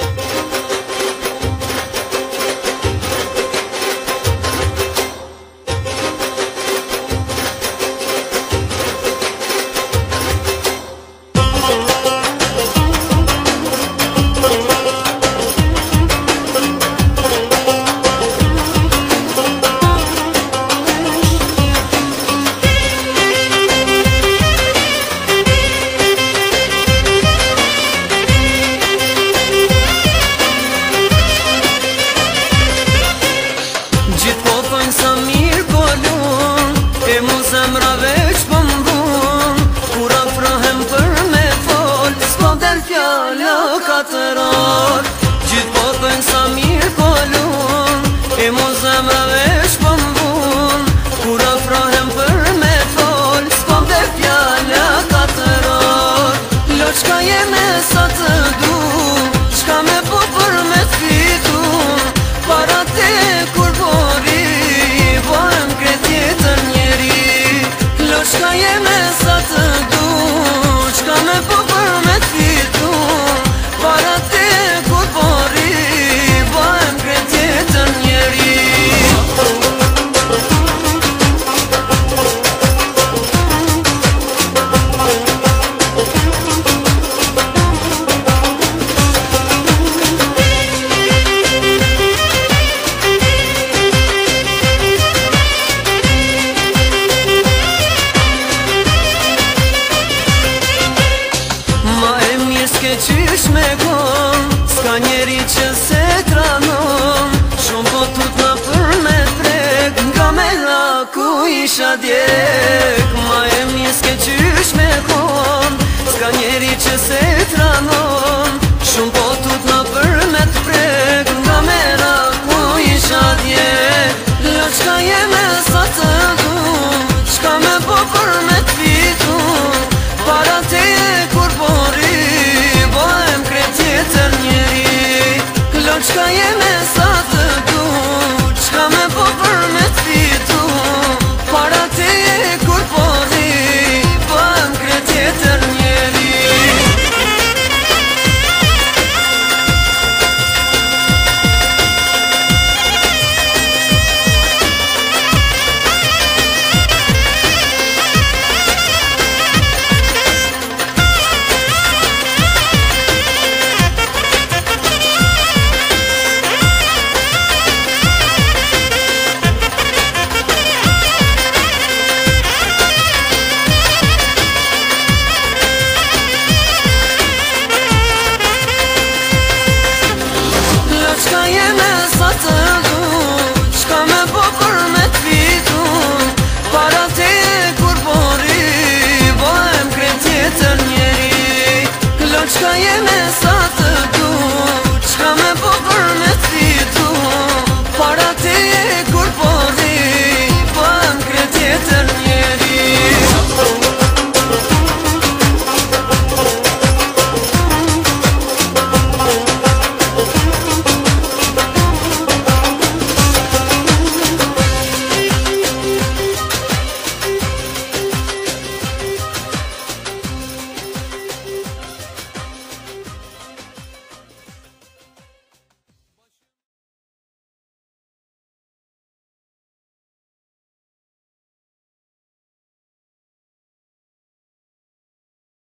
Yeah. Gjithë popën sa mirë kolun po E muzëm Kur afrohem për me fol Skom dhe pjalla kateror Lërçka jeme sa të ke qysh me kon Ska njeri që se tranon Shumë po të në për me trek Nga me la ku isha djek Ma e mi s'ke qysh me kon Ska njeri që se tranon Shumë po të të në për me trek Nga me la ku isha djek Lëshka jem